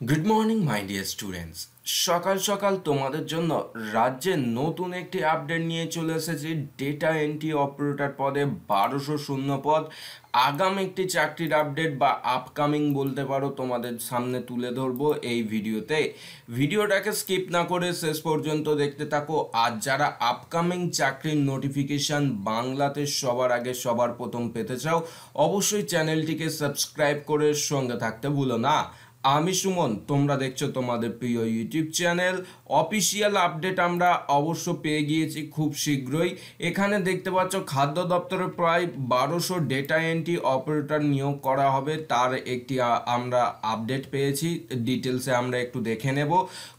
Good morning my dear students সকাল সকাল তোমাদের জন্য রাজ্যের নতুন একটি আপডেট নিয়ে চলে এসেছি। ডেটা এন্ট্রি অপারেটর পদে বারোশো শূন্য পদ। আগাম একটি চাকরির আপডেট বা আপকামিং বলতে পারো, তোমাদের সামনে তুলে ধরবো এই ভিডিওতে। ভিডিওটাকে স্কিপ না করে শেষ পর্যন্ত দেখতে থাকো। আর যারা আপকামিং চাকরির নোটিফিকেশান বাংলাতে সবার আগে সবার প্রথম পেতে চাও, অবশ্যই চ্যানেলটিকে সাবস্ক্রাইব করে সঙ্গে থাকতে ভুলো না। আমি সুমন, তোমরা দেখছ তোমাদের প্রিয় ইউটিউব চ্যানেল। অফিসিয়াল আপডেট আমরা অবশ্য পেয়ে গিয়েছি খুব শীঘ্রই। এখানে দেখতে পাচ্ছ, খাদ্য দপ্তরে প্রায় বারোশো ডেটা এন্ট্রি অপারেটর নিয়োগ করা হবে। তার একটি আমরা আপডেট পেয়েছি। ডিটেলসে আমরা একটু দেখে নেব।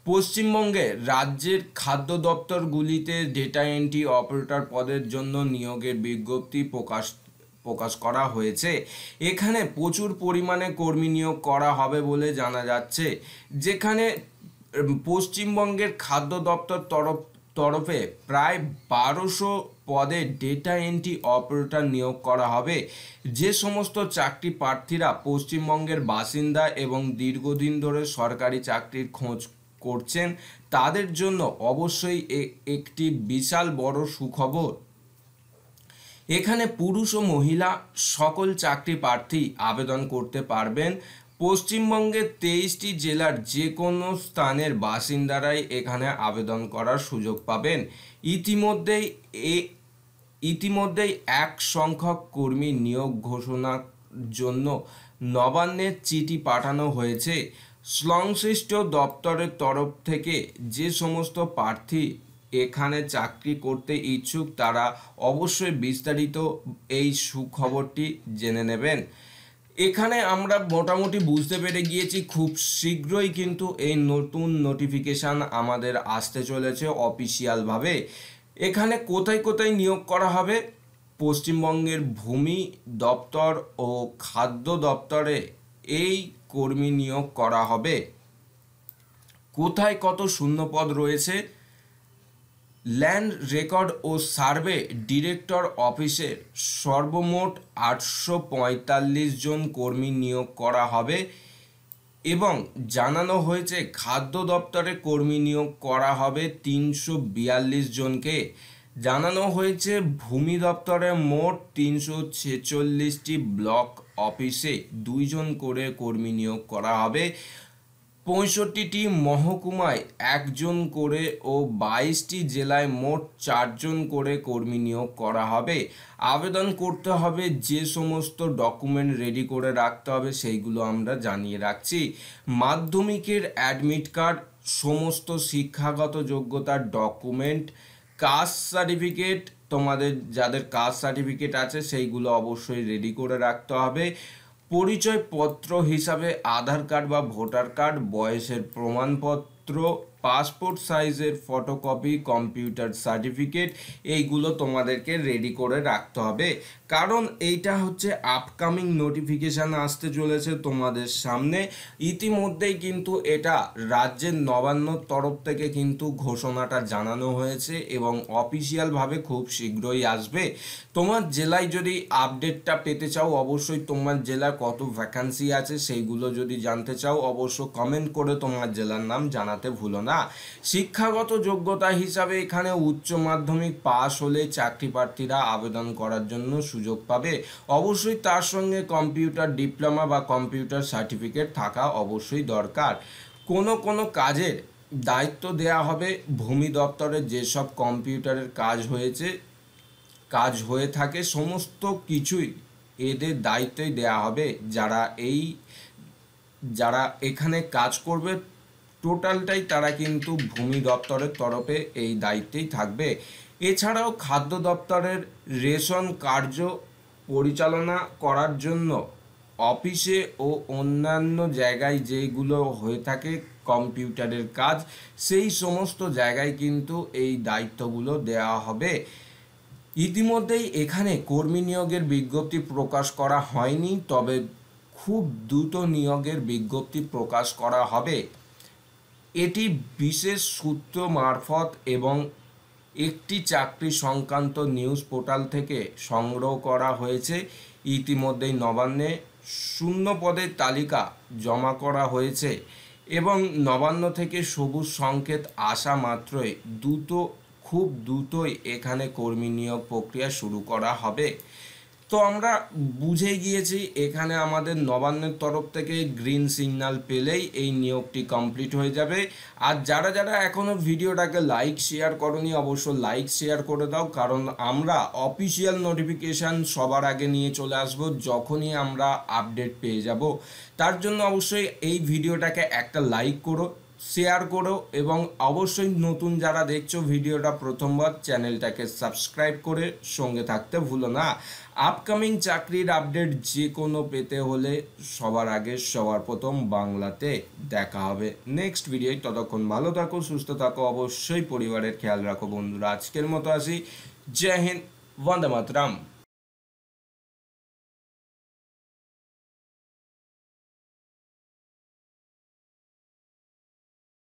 পশ্চিমবঙ্গে রাজ্যের খাদ্য দপ্তরগুলিতে ডেটা এন্ট্রি অপারেটর পদের জন্য নিয়োগের বিজ্ঞপ্তি প্রকাশ প্রকাশ করা হয়েছে। এখানে প্রচুর পরিমাণে কর্মী নিয়োগ করা হবে বলে জানা যাচ্ছে। যেখানে পশ্চিমবঙ্গের খাদ্য দপ্তর তরফ, তরফে প্রায় বারোশো পদে ডেটা এন্ট্রি অপারেটর নিয়োগ করা হবে। যে সমস্ত চাকরি প্রার্থীরা পশ্চিমবঙ্গের বাসিন্দা এবং দীর্ঘদিন ধরে সরকারি চাকরির খোঁজ করছেন, তাদের জন্য অবশ্যই একটি বিশাল বড় সুখবর। এখানে পুরুষ ও মহিলা সকল চাকরি প্রার্থী আবেদন করতে পারবেন। পশ্চিমবঙ্গের তেইশটি জেলার যে কোনো স্থানের বাসিন্দারাই এখানে আবেদন করার সুযোগ পাবেন। ইতিমধ্যেই এ, ইতিমধ্যেই এক সংখ্যক কর্মী নিয়োগ ঘোষণার জন্য নবান্নের চিঠি পাঠানো হয়েছে। সংশ্লিষ্ট দপ্তরের তরফ থেকে যে সমস্ত প্রার্থী এখানে চাকরি করতে ইচ্ছুক তারা অবশ্যই বিস্তারিত এই সুখবরটি জেনে নেবেন। এখানে আমরা মোটামুটি বুঝতে পেরে গিয়েছি, খুব শীঘ্রই কিন্তু এই নতুন নোটিফিকেশান আমাদের আসতে চলেছে অফিসিয়ালভাবে এখানে কোথায় কোথায় নিয়োগ করা হবে? পশ্চিমবঙ্গের ভূমি দপ্তর ও খাদ্য দপ্তরে এই কর্মী নিয়োগ করা হবে। কোথায় কত শূন্যপদ রয়েছে? ল্যান্ড রেকর্ড ও সার্ভে ডিরেক্টর অফিসের সর্বমোট আটশো পঁয়তাল্লিশ জন কর্মী নিয়োগ করা হবে এবং জানানো হয়েছে খাদ্য দপ্তরে কর্মী নিয়োগ করা হবে তিনশো বিয়াল্লিশ জনকে। জানানো হয়েছে ভূমি দপ্তরে মোট তিনশো ছেচল্লিশটি ব্লক অফিসে দুইজন করে কর্মী নিয়োগ করা হবে। পঁয়ষট্টিটি মহকুমায় একজন করে ও বাইশটি জেলায় মোট চারজন করে কর্মী নিয়োগ করা হবে। আবেদন করতে হবে, যে সমস্ত ডকুমেন্ট রেডি করে রাখতে হবে সেইগুলো আমরা জানিয়ে রাখছি। মাধ্যমিকের অ্যাডমিট কার্ড, সমস্ত শিক্ষাগত যোগ্যতার ডকুমেন্ট, কাস্ট সার্টিফিকেট, তোমাদের যাদের কাস্ট সার্টিফিকেট আছে সেইগুলো অবশ্যই রেডি করে রাখতে হবে। পরিচয়পত্র হিসাবে আধার কার্ড বা ভোটার কার্ড বয়সের প্রমাণপত্র পাসপোর্ট সাইজের ফটোকপি, কম্পিউটার সার্টিফিকেট, এইগুলো তোমাদেরকে রেডি করে রাখতে হবে। কারণ এইটা হচ্ছে আপকামিং নোটিফিকেশান আসতে চলেছে তোমাদের সামনে। ইতিমধ্যেই কিন্তু এটা রাজ্যের নবান্নর তরফ থেকে কিন্তু ঘোষণাটা জানানো হয়েছে এবং অফিসিয়ালভাবে খুব শীঘ্রই আসবে। তোমার জেলায় যদি আপডেটটা পেতে চাও, অবশ্যই তোমার জেলা কত ভ্যাকান্সি আছে, সেইগুলো যদি জানতে চাও, অবশ্য কমেন্ট করে তোমার জেলার নাম জানাতে ভুলো না। শিক্ষাগত যোগ্যতা হিসাবে এখানে উচ্চ মাধ্যমিক পাস হলে চাকরি প্রার্থীরা আবেদন করার জন্য সুযোগ পাবে। অবশ্যই তার সঙ্গে কম্পিউটার ডিপ্লোমা বা কম্পিউটার সার্টিফিকেট থাকা অবশ্যই দরকার। কোনো কোনো কাজের দায়িত্ব দেয়া হবে। ভূমি দপ্তরের যেসব কম্পিউটারের কাজ হয়েছে, কাজ হয়ে থাকে, সমস্ত কিছুই এদের দায়িত্বই দেয়া হবে। যারা এই, যারা এখানে কাজ করবে টোটালটাই তারা কিন্তু ভূমি দপ্তরের তরফে এই দায়িত্বেই থাকবে। এছাড়াও খাদ্য দপ্তরের রেশন কার্য পরিচালনা করার জন্য অফিসে ও অন্যান্য জায়গায় যেগুলো হয়ে থাকে কম্পিউটারের কাজ, সেই সমস্ত জায়গায় কিন্তু এই দায়িত্বগুলো দেওয়া হবে। ইতিমধ্যেই এখানে কর্মী নিয়োগের বিজ্ঞপ্তি প্রকাশ করা হয়নি, তবে খুব দ্রুত নিয়োগের বিজ্ঞপ্তি প্রকাশ করা হবে। এটি বিশেষ সূত্র মারফত এবং একটি চাকরি সংক্রান্ত নিউজ পোর্টাল থেকে সংগ্রহ করা হয়েছে। ইতিমধ্যেই নবান্নে শূন্য পদের তালিকা জমা করা হয়েছে এবং নবান্ন থেকে সবুজ সংকেত আসা মাত্রই দ্রুত, খুব দ্রুতই এখানে কর্মী নিয়োগ প্রক্রিয়া শুরু করা হবে। তো আমরা বুঝে গিয়েছি এখানে আমাদের নবান্নের তরফ থেকে গ্রিন সিগন্যাল পেলেই এই নিয়োগটি কমপ্লিট হয়ে যাবে। আর যারা যারা এখনও ভিডিওটাকে লাইক শেয়ার করনি, অবশ্য লাইক শেয়ার করে দাও, কারণ আমরা অফিসিয়াল নোটিফিকেশান সবার আগে নিয়ে চলে আসব, যখনই আমরা আপডেট পেয়ে যাব। তার জন্য অবশ্যই এই ভিডিওটাকে একটা লাইক করো শেয়ার করো এবং অবশ্যই নতুন যারা দেখছ ভিডিওটা প্রথমবার চ্যানেলটাকে সাবস্ক্রাইব করে সঙ্গে থাকতে ভুলো না। আপকামিং চাকরির আপডেট যে কোনো পেতে হলে সবার আগে, সবার প্রথম বাংলাতে দেখা হবে। নেক্সট ভিডিও ততক্ষণ ভালো থাকো, সুস্থ থাকো, অবশ্যই পরিবারের খেয়াল রাখো বন্ধুরা। আজকের মতো আসি। জয় হিন্দ, বন্দে মাতরাম।